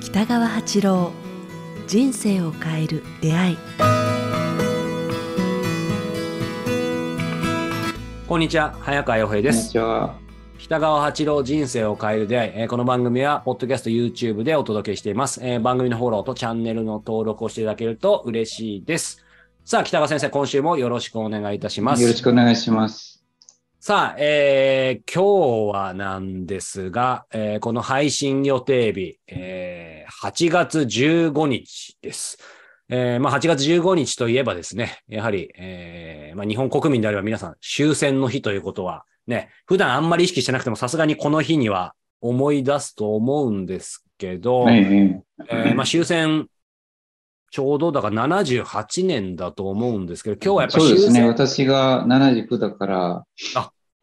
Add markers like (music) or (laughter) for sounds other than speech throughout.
北川八郎人生を変える出会い。こんにちは早川洋平でこんにすちは。北川八郎人生を変える出会い、えーこの番組はポッドキャスト YouTube でお届けしています、えー番組のフォローとチャンネルの登録をしていただけると嬉しいですさあ北川先生今週もよろしくお願いいたしますよろしくお願いします。さあ、えー今日はなんですが、えーこの配信予定日、えー8月15日です。えーまあ、8月15日といえばですね、やはり、えーまあ、日本国民であれば皆さん終戦の日ということは、ね、普段あんまり意識してなくてもさすがにこの日には思い出すと思うんですけど、えーまあ、終戦、ちょうどだから78年だと思うんですけど、今日はやっぱ終戦、そうですね。私が79だから、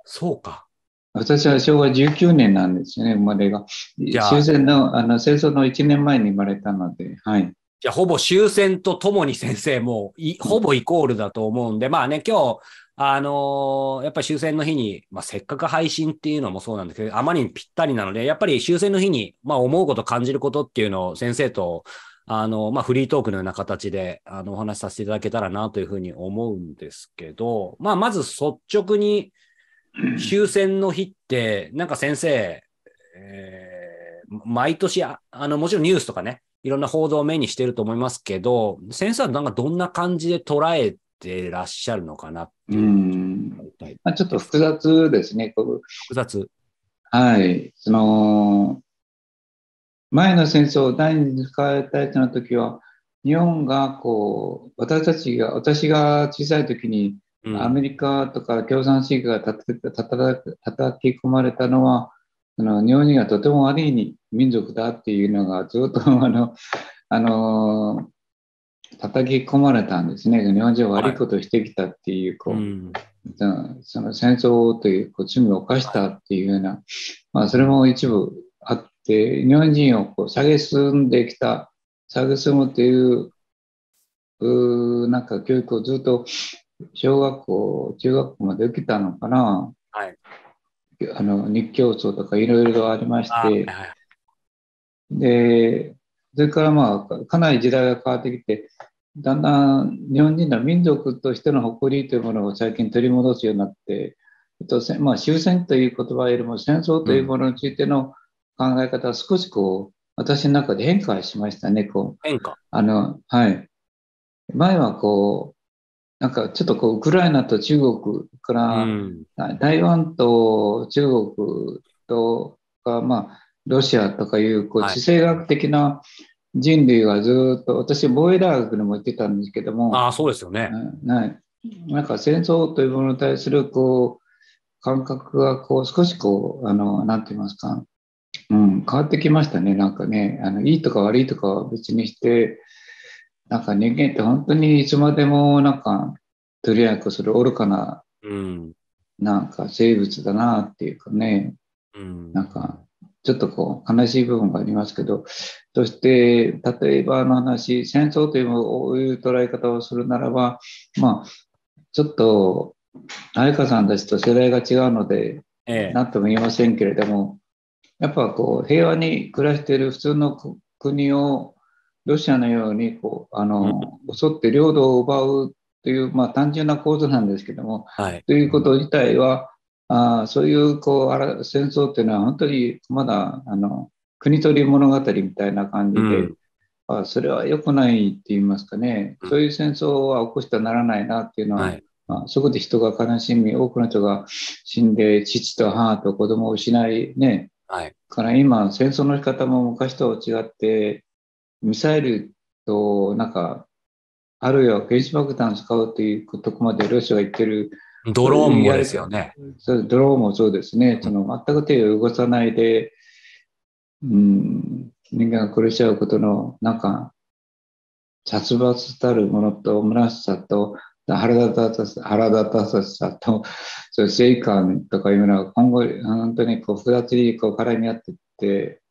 そうか。私は昭和19年なんですよね、生まれが。じゃあ終戦の、あの、戦争の1年前に生まれたので、はい。じゃあ、ほぼ終戦とともに先生もい、ほぼイコールだと思うんで、まあね、今日、あのーやっぱり終戦の日に、まあ、せっかく配信っていうのもそうなんですけど、あまりにぴったりなので、やっぱり終戦の日に、まあ、思うこと、感じることっていうのを先生と、あの、まあ、フリートークのような形で、あの、お話しさせていただけたらなというふうに思うんですけど、まあ、まず率直に、終戦の日って、なんか先生、えー毎年あ、あの、もちろんニュースとかね、いろんな報道を目にしてると思いますけど、先生はなんかどんな感じで捉えてらっしゃるのかなってういう。ん。まあ、ちょっと複雑ですね。複雑。はい。その、前の戦争、第二次世界大戦の時は、日本がこう、私たちが、私が小さい時に、うん。アメリカとか共産主義が叩き込まれたのは、その日本人がとても悪い民族だっていうのがずっと (laughs) あの、あの叩き込まれたんですね。日本人は悪いことをしてきたっていう、こう、うん。そのその戦争というこう罪を犯したっていうような、まあ、それも一部あって、日本人をこう蔑んできた、蔑むという、うーなんか教育をずっと小学校、中学校まで受けたのかな。はい。あの日教組とかいろいろありましてあはい、はいで、それからまあ、かなり時代が変わってきて、だんだん日本人の民族としての誇りというものを最近取り戻すようになって、えっとせまあ、終戦という言葉よりも戦争というものについての考え方は少しこう、私の中で変化しましたね、こう。変化。あの、はい。前はこう、なんかちょっとこう、ウクライナと中国かうら、ん。台湾と中国とか、まあ、ロシアとかいうこうはい地政学的な人類がずっと、私、防衛大学にも行ってたんですけども、ああ、そうですよね。うんはいなんか戦争というものに対するこう感覚がこう少しこう、あのなんて言いますか、うん、変わってきましたね、なんかね、あのいいとか悪いとかは別にして、なんか人間って本当にいつまでもなんか、とりあえずそれ愚かなうん。なんか生物だなっていうかね、うん。なんかちょっとこう悲しい部分がありますけど、そして例えばの話、戦争というこういう捉え方をするならば、まあ、ちょっと愛花さんたちと世代が違うので、ええ。何とも言えませんけれども、やっぱこう平和に暮らしている普通の国をロシアのようにこうあの、襲って領土を奪うという、まあ、単純な構図なんですけども、はい。ということ自体は、あーそういうこうあら戦争っていうのは本当にまだあの国取り物語みたいな感じで、うんあそれは良くないって言いますかね、うんそういう戦争は起こしてはならないなっていうのは、はい。まあ、そこで人が悲しみ、多くの人が死んで、父と母と子供を失い、ね、はい。から今、戦争の仕方も昔とは違って、ミサイルとなんか、あるいは原子爆弾を使うというとこまでロシアが言ってるドローンもですよね。そうドローンもそうですね、その全く手を動かさないで、うん、人間が殺し合うことの、なんか、殺伐たるものと、虚しさと、腹立たさ腹立たささと、(laughs) そういう正義感とかいうのは、今後、本当にこう複雑にこう絡み合っていって、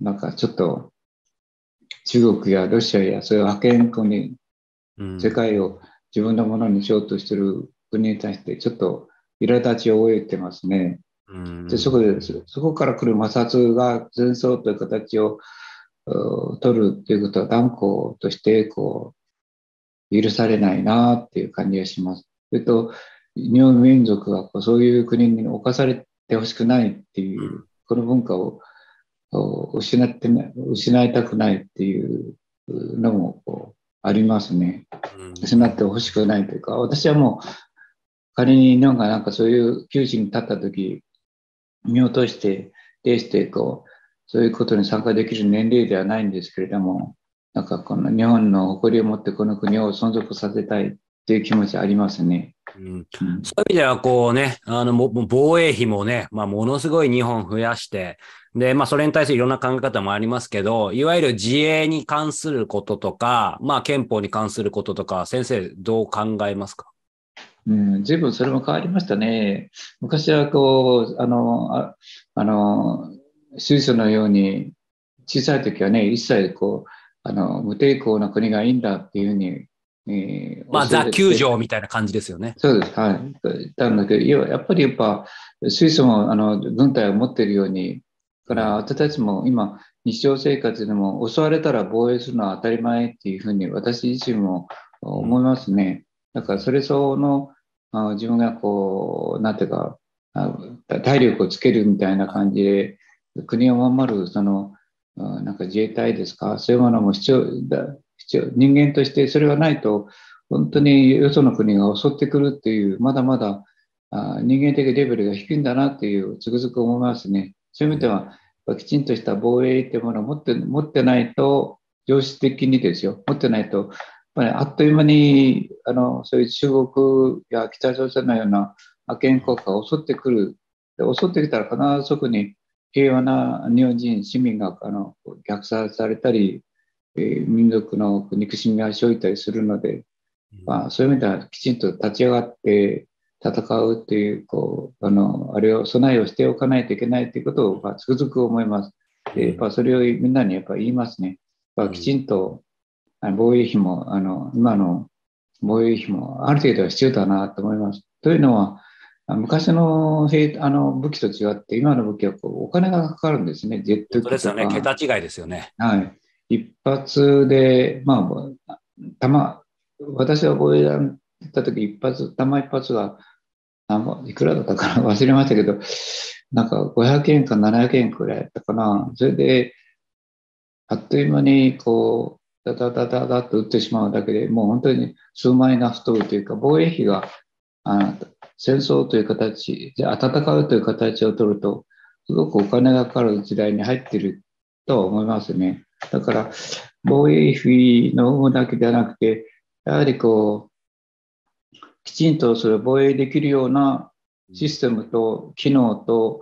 なんかちょっと、中国やロシアやそういう覇権国、うん。世界を自分のものにしようとしてる国に対してちょっと苛立ちを覚えてますね。でそこでそこから来る摩擦が戦争という形を取るということは断固としてこう許されないなっていう感じがします。それと日本民族はこうそういう国に侵されてほしくないっていうこの文化を失って失いたくないっていうのもこうありますね。失ってほしくないというか私はもう仮に日本がなんかそういう窮地に立った時見落として、でしてこう、そういうことに参加できる年齢ではないんですけれども、なんかこの日本の誇りを持ってこの国を存続させたいっていう気持ちありますね。うん、そういう意味では、こうね、あの、防衛費もね、まあ、ものすごい日本増やして、で、まあ、それに対するいろんな考え方もありますけど、いわゆる自衛に関することとか、まあ、憲法に関することとか、先生、どう考えますか？うん、随分それも変わりましたね。昔はこう、あの、ああの、水素のように、小さい時はね、一切こう、あの、無抵抗な国がいいんだっていうふうに、えー、まあ、ザ・球場みたいな感じですよね。そうです。はい。言ったんだけど、やっぱりやっぱ、水素も、あの、軍隊を持っているように、から私たちも今、日常生活でも襲われたら防衛するのは当たり前っていうふうに私自身も思いますね。だからそれ相応のあ自分がこう、なんていうか、体力をつけるみたいな感じで、国を守る、その、なんか自衛隊ですか、そういうものも必要だ、必要、人間としてそれがないと、本当によその国が襲ってくるっていう、まだまだあ人間的レベルが低いんだなっていう、つくづく思いますね。そういう意味では、きちんとした防衛っていうものを持って持ってないと、常識的にですよ、持ってないと、ぱりあっという間にあのそういう中国や北朝鮮のような覇権国家が襲ってくる。で襲ってきたら必ずそこに平和な日本人、市民があの虐殺されたり、えー、民族の憎しみが生じたりするので、まあ、そういう意味ではきちんと立ち上がって戦うっていう、こう、あの、あれを備えをしておかないといけないということを、まあ、つくづく思います。で、やっぱそれをみんなにやっぱ言いますね。やきちんと防衛費も、あの、今の防衛費もある程度は必要だなと思います。というのは、昔の兵あの武器と違って、今の武器はこうお金がかかるんですね、ジェット機とか。ですよね、桁違いですよね。はい。一発で、まあ、弾、私は防衛団行った時一発、弾一発が、いくらだったかな？(laughs) 忘れましたけど、なんか500円か700円くらいだったかな？それで、あっという間にこう、ダダダダダと打ってしまうだけでもう本当に数万円が太るというか、防衛費があ戦争という形、じゃ戦うという形を取ると、すごくお金がかかる時代に入っているとは思いますね。だから、防衛費の有無だけではなくて、やはりこう、きちんとそれを防衛できるようなシステムと機能と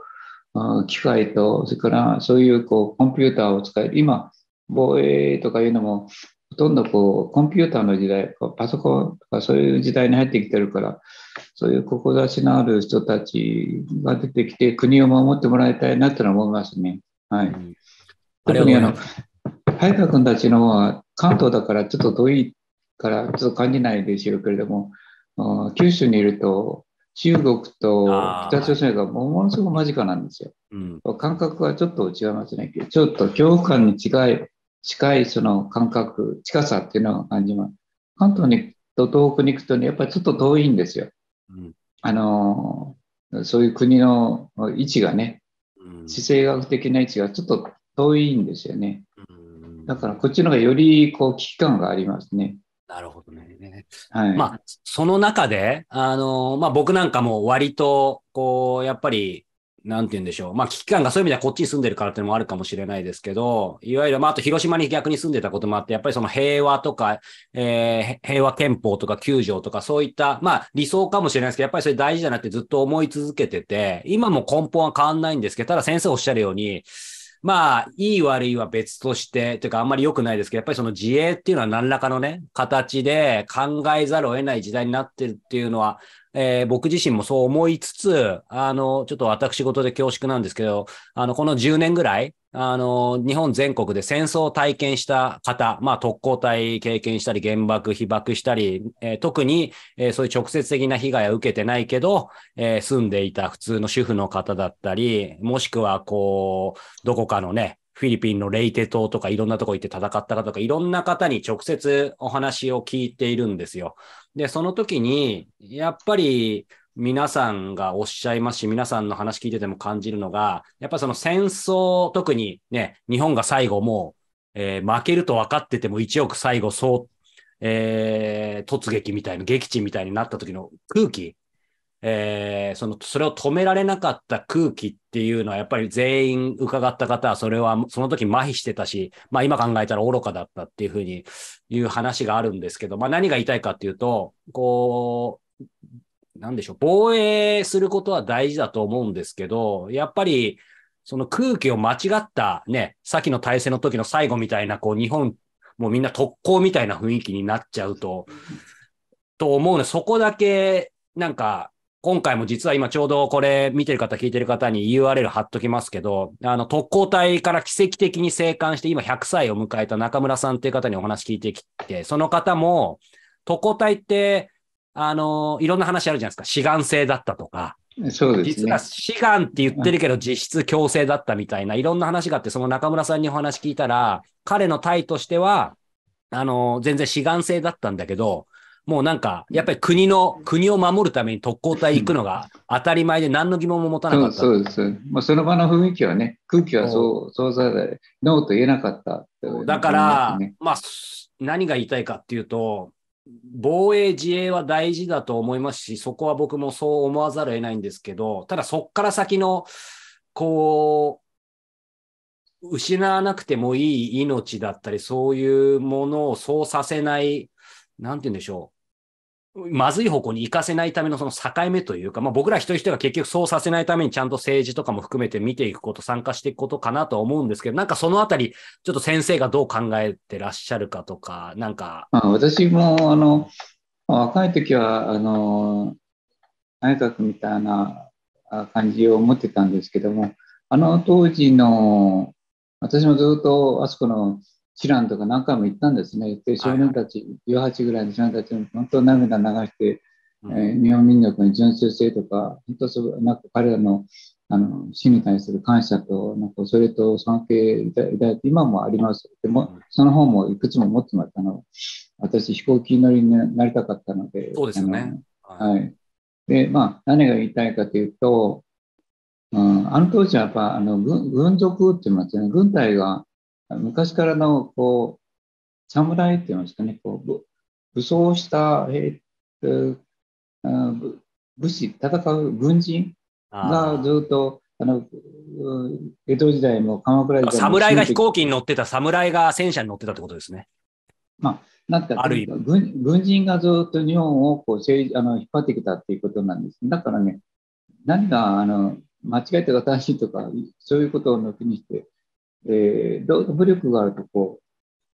機械と、それからそういうこうコンピューターを使える。今、防衛とかいうのも、ほとんどこうコンピューターの時代、パソコンとかそういう時代に入ってきてるから、そういう志のある人たちが出てきて、国を守ってもらいたいなってのは思いますね。はい。特にあの、早川君たちの方は関東だからちょっと遠いからちょっと感じないでしょうけれども、九州にいると中国と北朝鮮がものすごく間近なんですよ。うん、感覚はちょっと違いますね。ちょっと恐怖感に違い、近いその感覚、近さっていうのを感じます。関東にと東北に行くとね、やっぱりちょっと遠いんですよ。うん、あの、そういう国の位置がね、地政学的な位置がちょっと遠いんですよね。だからこっちの方がよりこう危機感がありますね。なるほどね。はい。まあ、その中で、あの、まあ僕なんかも割と、こう、やっぱり、なんて言うんでしょう。まあ、危機感がそういう意味ではこっちに住んでるからってのもあるかもしれないですけど、いわゆる、まあ、あと広島に逆に住んでたこともあって、やっぱりその平和とか、えー、平和憲法とか9条とかそういった、まあ、理想かもしれないですけど、やっぱりそれ大事だなってずっと思い続けてて、今も根本は変わんないんですけど、ただ先生おっしゃるように、まあ、いい悪いは別として、というかあんまり良くないですけど、やっぱりその自衛っていうのは何らかのね、形で考えざるを得ない時代になってるっていうのは、えー、僕自身もそう思いつつ、あの、ちょっと私事で恐縮なんですけど、あの、この10年ぐらい、あの、日本全国で戦争を体験した方、まあ特攻隊経験したり、原爆、被爆したり、えー、特に、えー、そういう直接的な被害は受けてないけど、えー、住んでいた普通の主婦の方だったり、もしくはこう、どこかのね、フィリピンのレイテ島とかいろんなとこ行って戦った方とかいろんな方に直接お話を聞いているんですよ。で、その時に、やっぱり皆さんがおっしゃいますし、皆さんの話聞いてても感じるのが、やっぱその戦争、特にね、日本が最後もう、えー、負けると分かってても一億最後そう、えー、突撃みたいな、撃沈みたいになった時の空気、えー、その、それを止められなかった空気っていうのは、やっぱり全員伺った方は、それはその時麻痺してたし、まあ今考えたら愚かだったっていうふうにいう話があるんですけど、まあ何が言いたいかっていうと、こう、なんでしょう、防衛することは大事だと思うんですけど、やっぱり、その空気を間違ったね、先の体制の時の最後みたいな、こう日本、もうみんな特攻みたいな雰囲気になっちゃうと、と思うの、そこだけ、なんか、今回も実は今ちょうどこれ見てる方聞いてる方に URL 貼っときますけど、あの特攻隊から奇跡的に生還して今100歳を迎えた中村さんっていう方にお話聞いてきて、その方も特攻隊って、あの、いろんな話あるじゃないですか。志願制だったとか。そうですね。実は志願って言ってるけど実質強制だったみたいな、いろんな話があって、その中村さんにお話聞いたら、彼の隊としては、あの、全然志願制だったんだけど、もうなんか、やっぱり国の、国を守るために特攻隊行くのが当たり前で何の疑問も持たなかった。そうです。まあ、その場の雰囲気はね、空気はそう、そうさで、ノーと言えなかった、だから、まあ、何が言いたいかっていうと、防衛自衛は大事だと思いますし、そこは僕もそう思わざるを得ないんですけど、ただそこから先の、こう、失わなくてもいい命だったり、そういうものをそうさせない、なんて言うんでしょう。まずい方向に行かせないためのその境目というか、まあ僕ら一人一人が結局そうさせないためにちゃんと政治とかも含めて見ていくこと、参加していくことかなと思うんですけど、なんかそのあたり、ちょっと先生がどう考えてらっしゃるかとか、なんか。まあ、私も、あの、若い時は、あの、内閣みたいな感じを持ってたんですけども、あの当時の、私もずっとあそこの知らんとか何回も行ったんですね。で、少年たち、18ぐらいの少年たちに本当涙流して、えー、日本民族の純粋性とか、本当そう、なんか彼らのあの死に対する感謝と、なんかそれと尊敬いただいて、今もあります。でも、その本もいくつも持ってました。の私、飛行機乗りになりたかったので。そうですよね。はい。で、まあ、何が言いたいかというと、うん、あの当時はやっぱあの軍軍属って言いますね、軍隊が昔からの、こう、侍って言いますかね、こう武装した、えー、武士、戦う軍人がずっと、あの、江戸時代も鎌倉時代も。侍が飛行機に乗ってた、侍が戦車に乗ってたってことですね。まあ、なんか、軍軍人がずっと日本をこう政治あの引っ張ってきたっていうことなんです。だからね、何があの間違えて正しいとか、そういうことを抜きにして、えー、武力があると、こう、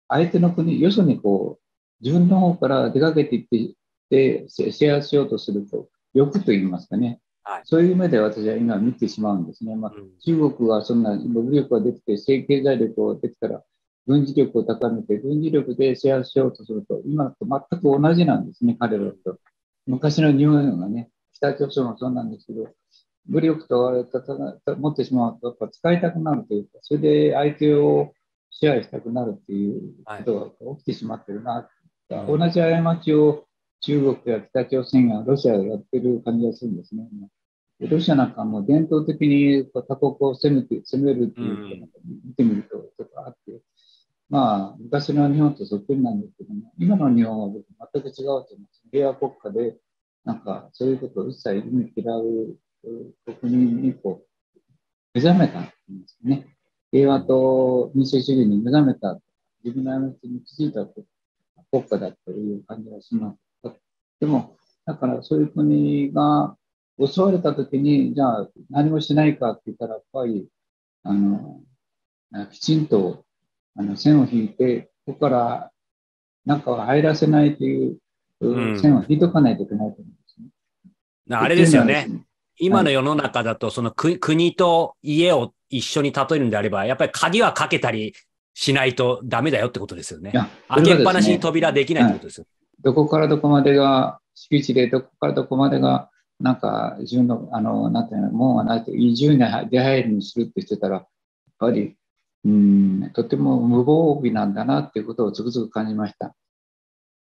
相手の国、よそにこう、自分の方から出かけていって、シェアしようとすると、欲と言いますかね。はい、そういう目で私は今見てしまうんですね。まあ、中国がそんな武力が出てて、政経済力が出てたら、軍事力を高めて、軍事力でシェアしようとすると、今と全く同じなんですね、彼らと。昔の日本がね、北朝鮮もそうなんですけど、武力と持ってしまうと、やっぱ使いたくなるというか、それで相手を支配したくなるっていうことが起きてしまってるな、はい、同じ過ちを中国や北朝鮮やロシアがやってる感じがするんですね。ロシアなんかも伝統的に他国を攻めて攻めるっていうのを見てみるとちょっとあって、まあ、昔の日本とそっくりなんですけども、今の日本は全く違うと思います。平和国家で、なんかそういうことを一切意味嫌う国民にこう目覚めたんですね。平和と民主主義に目覚めた、自分の過ちに気づいた国家だという感じがします。でも、だからそういう国が襲われたときに、じゃあ何もしないかって言ったら、やっぱり、あの、きちんとあの線を引いて、ここから中は入らせないという線を引いとかないといけないと思うんですね。あれですよね。今の世の中だと、その国と家を一緒に例えるんであれば、やっぱり鍵はかけたりしないとダメだよってことですよねい。や開けっぱなしに扉できないってことですよ。どこからどこまでが敷地で、どこからどこまでが、なんか、自分の、あの、なんていうの、門がないと、移住に出入りにするってしてたら、やっぱり、うん、とても無防備なんだなっていうことをつくづく感じました。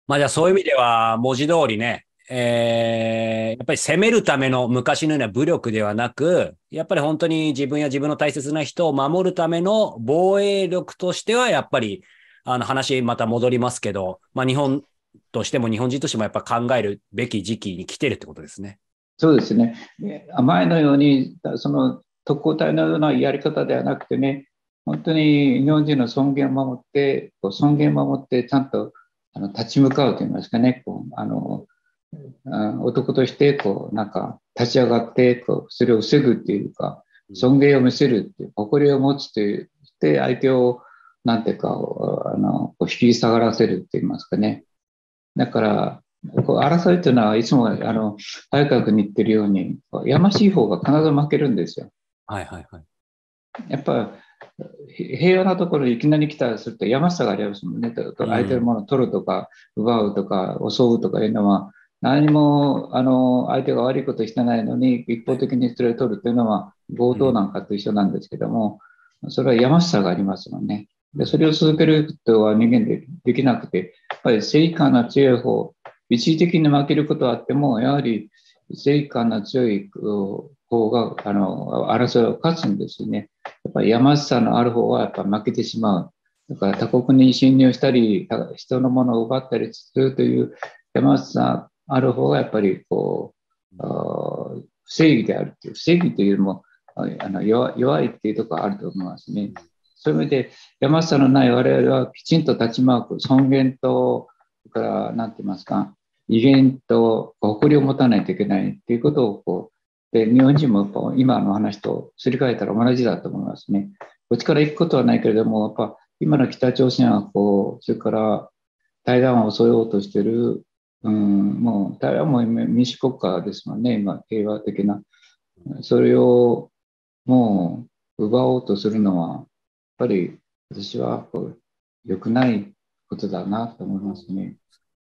まあじゃあそういう意味では文字通りね、えー、やっぱり攻めるための昔のような武力ではなく、やっぱり本当に自分や自分の大切な人を守るための防衛力としては、やっぱり、あの話また戻りますけど、まあ日本としても日本人としてもやっぱ考えるべき時期に来てるってことですね。そうですね。前のように、その特攻隊のようなやり方ではなくてね、本当に日本人の尊厳を守って、尊厳を守って、ちゃんとあの立ち向かうといいますかね、こうあの男としてこうなんか立ち上がってこうそれを防ぐっていうか、尊厳を見せるっていう、誇りを持つという、で相手をなんていうか、あのこう引き下がらせるって言いますかね。だから、こう争いというのはいつもあの早川君に言ってるように、やましい方が必ず負けるんですよ。はいはいはい。やっぱ平和なところにいきなり来たりするとやましさがありますもんね。相手のものを取るとか、奪うとか、襲うとかいうのは、何もあの相手が悪いことしてないのに、一方的にそれを取るというのは強盗なんかと一緒なんですけども、それはやましさがありますもんね。でそれを続けることは人間でできなくて、やっぱり正義感の強い方、一時的に負けることはあっても、やはり正義感の強い方があの争いを勝つんですよね。やっぱりやましさのある方はやっぱ負けてしまう。だから他国に侵入したり、人のものを奪ったりするというやましさある方がやっぱりこう、不正義であるっていう、不正義というよりもあの弱弱いっていうところがあると思いますね。そういう意味で、やましさのない我々はきちんと立ち回る尊厳と、それから、なんて言いますか、威厳と誇りを持たないといけないっていうことをこう、で日本人もやっぱ今の話とすり替えたら同じだと思いますね。こっちから行くことはないけれども、やっぱ今の北朝鮮はこう、それから台湾を襲おうとしてる、うん、もう台湾も民主国家ですもんね、今、平和的な。それをもう奪おうとするのは、やっぱり私はこう良くないことだなと思いますね。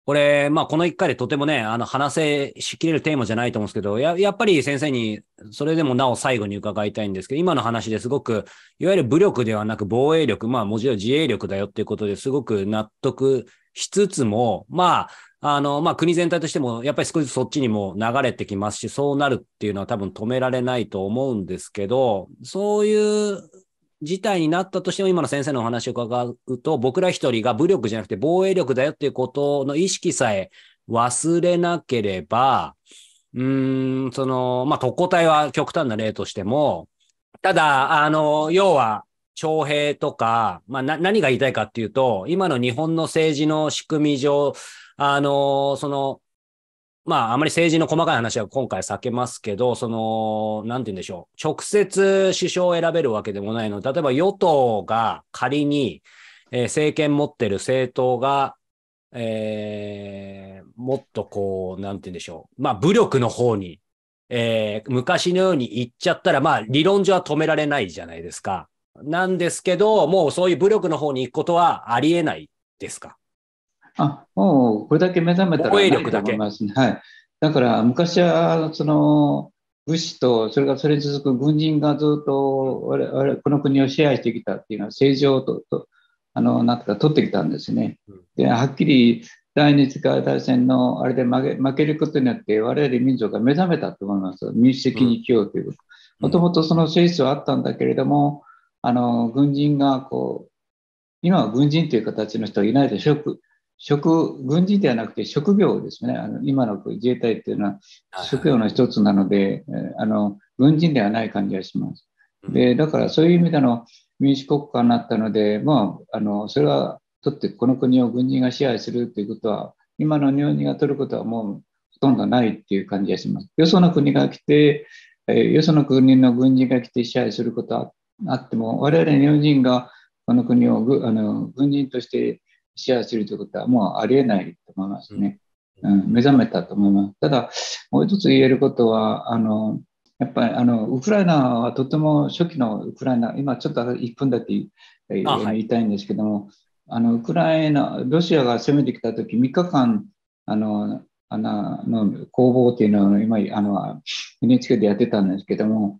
これ、まあ、この一回でとてもね、あの、話せしきれるテーマじゃないと思うんですけど、や、やっぱり先生に、それでもなお最後に伺いたいんですけど、今の話ですごく、いわゆる武力ではなく防衛力、まあ、もちろん自衛力だよっていうことですごく納得しつつも、まあ、あの、まあ、国全体としても、やっぱり少しずつそっちにも流れてきますし、そうなるっていうのは多分止められないと思うんですけど、そういう事態になったとしても、今の先生のお話を伺うと、僕ら一人が武力じゃなくて防衛力だよっていうことの意識さえ忘れなければ、うーん、その、まあ、特攻隊は極端な例としても、ただ、あの、要は、徴兵とか、まあ、何が言いたいかっていうと、今の日本の政治の仕組み上、あの、その、まあ、あまり政治の細かい話は今回避けますけど、その、なんて言うんでしょう。直接首相を選べるわけでもないので、例えば与党が仮に、えー、政権持ってる政党が、えー、もっとこう、なんて言うんでしょう。まあ、武力の方に、えー、昔のように行っちゃったら、まあ、理論上は止められないじゃないですか。なんですけど、もうそういう武力の方に行くことはありえないですか？あ、もうこれだけ目覚めたらないと思いますね。はい。だから昔は、その、武士と、それからそれに続く軍人がずっと我々、この国を支配してきたっていうのは、政治をと、とあの、なんとか取ってきたんですね。で、はっきり第二次世界大戦のあれで負け負けることによって、我々民族が目覚めたと思います。民主的に生きようということ。もともとその性質はあったんだけれども、あの、軍人がこう、今は軍人という形の人はいないでしょ。職、軍人ではなくて職業ですね。あの今の自衛隊っていうのは職業の一つなので、あの、軍人ではない感じがします。で、だからそういう意味での民主国家になったので、まあ、あの、それは、とってこの国を軍人が支配するということは、今の日本人が取ることはもうほとんどないっていう感じがします。よその国が来て、えー、よその国の軍人が来て支配することはあっても、我々日本人がこの国をあの軍人として支配するということはもうありえないと思いますね。うん、目覚めたと思います。ただ、もう一つ言えることは、あの、やっぱりあのウクライナはとても初期のウクライナ、今ちょっと1分だけ言い,、たいんですけども、あのウクライナ、ロシアが攻めてきたとき、3日間、あのあのの攻防っていうのを今あの NHK でやってたんですけども、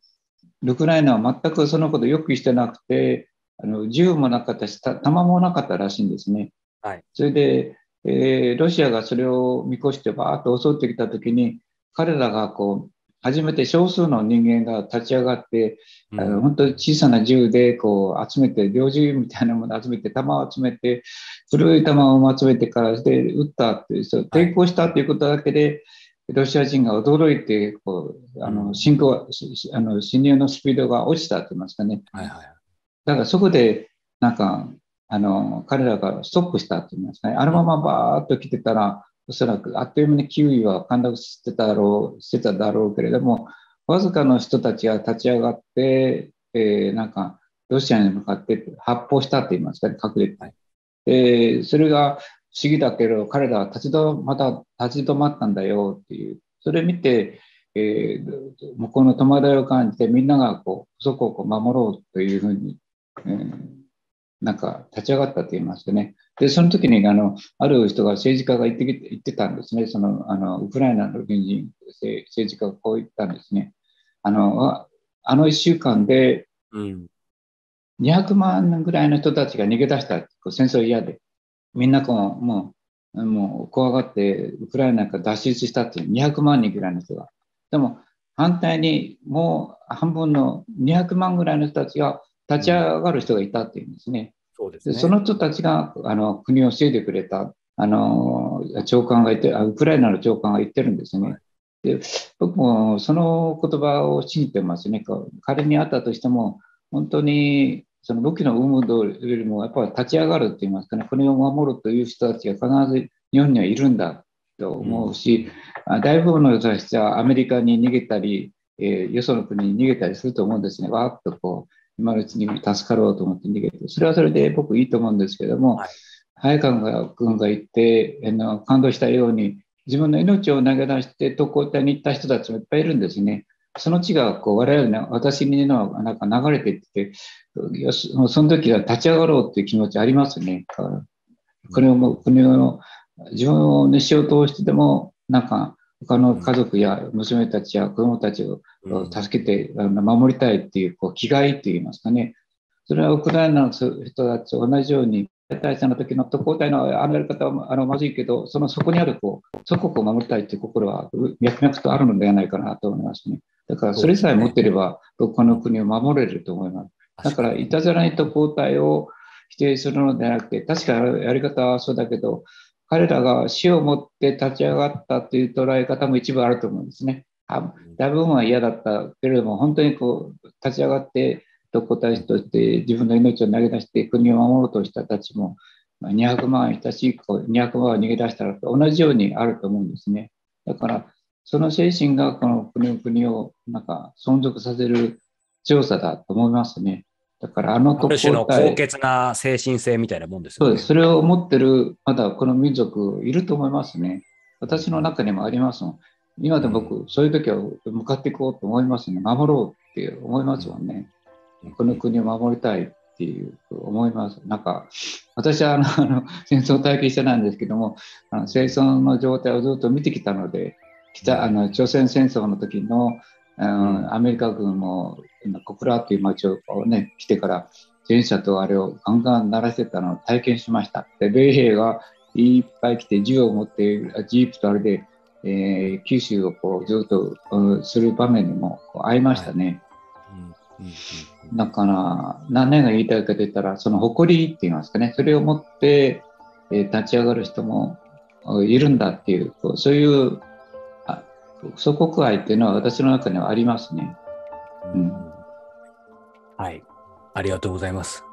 ウクライナは全くそのことをよくしてなくて、あの銃もなかったし、た弾もなかったらしいんですね。はい、それで、えーロシアがそれを見越してバーッと襲ってきたときに、彼らがこう初めて少数の人間が立ち上がって、うんあの本当に小さな銃でこう集めて、猟銃みたいなものを集めて、弾を集めて、古い弾を集めてからで撃ったって、そう抵抗したということだけで、ロシア人が驚いてこうあの侵攻しあの侵入のスピードが落ちたと言いますかね。はいはい。だからそこで、なんか、あの、彼らがストップしたと言いますかね。あのままバーっと来てたら、おそらくあっという間にキウイは陥落してただろう、してただろうけれども、わずかの人たちが立ち上がって、えーなんか、ロシアに向かって発砲したと言いますかね、隠れて。はいでそれが不思議だけど、彼らは立ち止また立ち止まったんだよっていう、それ見て、えー向こうの戸惑いを感じて、みんながこうそこをこう守ろうというふうに、えーなんか立ち上がったと言いますかね。で、その時にあのある人が政治家が言ってきて言ってたんですね、そのあのウクライナの軍人、政政治家がこう言ったんですね。あのああの1週間でうん。200万ぐらいの人たちが逃げ出した、こう戦争嫌で。みんなこうもうもう怖がってウクライナから脱出したっていう200万人ぐらいの人が。でも反対にもう半分の200万ぐらいの人たちが立ち上がる人がいたっていうんですね。そうですね。でその人たちがあの国を教えてくれたあの長官がいてあ、ウクライナの長官が言ってるんですね。で僕もその言葉を信じてますね。彼に会ったとしても、本当にその武器の有無よりもやっぱり立ち上がるって言いますかね、国を守るという人たちが必ず日本にはいるんだと思うし、あ大部分の人たちはアメリカに逃げたり、えーよその国に逃げたりすると思うんですね。わーっとこう今のうちに助かろうと思って逃げて、それはそれで僕いいと思うんですけども、はい早川君が言ってあの感動したように、自分の命を投げ出して特攻隊に行った人たちもいっぱいいるんですね。その地がこう我々の私にのなんか流れていってその時は立ち上がろうっていう気持ちありますね。これを国を自分の死を通してでも、なんか他の家族や娘たちや子供たちをうん助けて、あの守りたいっていうこう気概といいますかね。それはウクライナの人たちと同じように、大戦の時の特攻隊のあのやり方はあのまずいけど、そのそこにあるこう祖国を守りたいという心は脈々とあるのではないかなと思いますね。だからそれさえ持っていれば、この国を守れると思います。だから、いたずらに特攻隊を否定するのではなくて、確かやり方はそうだけど、彼らが死をもって立ち上がったという捉え方も一部あると思うんですね。あ大部分は嫌だったけれども、本当にこう立ち上がって、特攻隊として自分の命を投げ出して国を守ろうとした人たちも200万いたし、200万は逃げ出したらと同じようにあると思うんですね。だから、その精神がこの国の国をなんか存続させる強さだと思いますね。だから、あのあ特攻隊高潔な精神性みたいなもんですよね。そうです。それを持ってる、まだこの民族いると思いますね。私の中にもありますもん。今でも僕、そういう時は向かっていこうと思いますね。守ろうって思いますもんね。この国を守りたいっていう思います。なんか、私はあの (laughs) あの戦争体験者なんですけども、あの戦争の状態をずっと見てきたので、北あの朝鮮戦争の時の、うんアメリカ軍も小倉っていう町をね、来てから、戦車とあれをガンガン鳴らしてたのを体験しました。で、米兵がいっぱい来て銃を持ってジープとあれで、えー九州をこうずっとうんする場面にも会いましたね。だから、何年が言いたいかと言ったら、その誇りって言いますかね、それを持って、えー立ち上がる人もうんいるんだっていう、そういうあ祖国愛っていうのは私の中にはありますね。うんはい。ありがとうございます。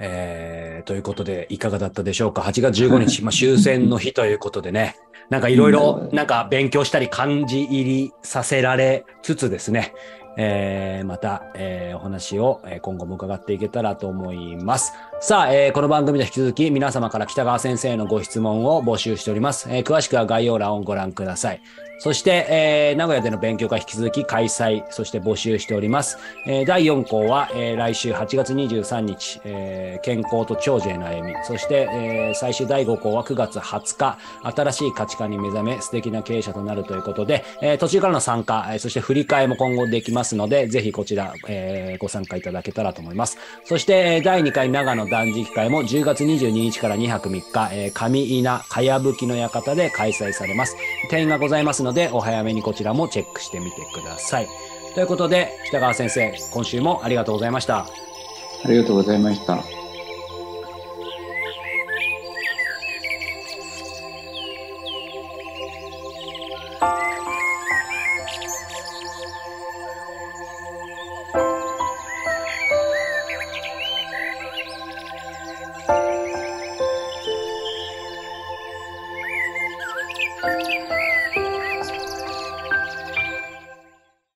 えーということで、いかがだったでしょうか？8月15日、まあ、(laughs) 終戦の日ということでね、なんかいろいろ、なんか勉強したり感じ入りさせられつつですね、えーまた、えーお話をえー今後も伺っていけたらと思います。さあ、えーこの番組で引き続き皆様から北川先生のご質問を募集しております。えー詳しくは概要欄をご覧ください。そして、えー名古屋での勉強会引き続き開催、そして募集しております。えー第4項は、えー来週8月23日、えー健康と長寿への歩み、そして、えー最終第5項は9月20日、新しい価値観に目覚め、素敵な経営者となるということで、えー途中からの参加、えーそして振り替えも今後できますので、ぜひこちら、えーご参加いただけたらと思います。そして、えー第2回長野断食会も10月22日から2泊3日、えー上稲かやぶきの館で開催されます。定員がございますので、お早めにこちらもチェックしてみてください。ということで、北川先生、今週もありがとうございました。ありがとうございました。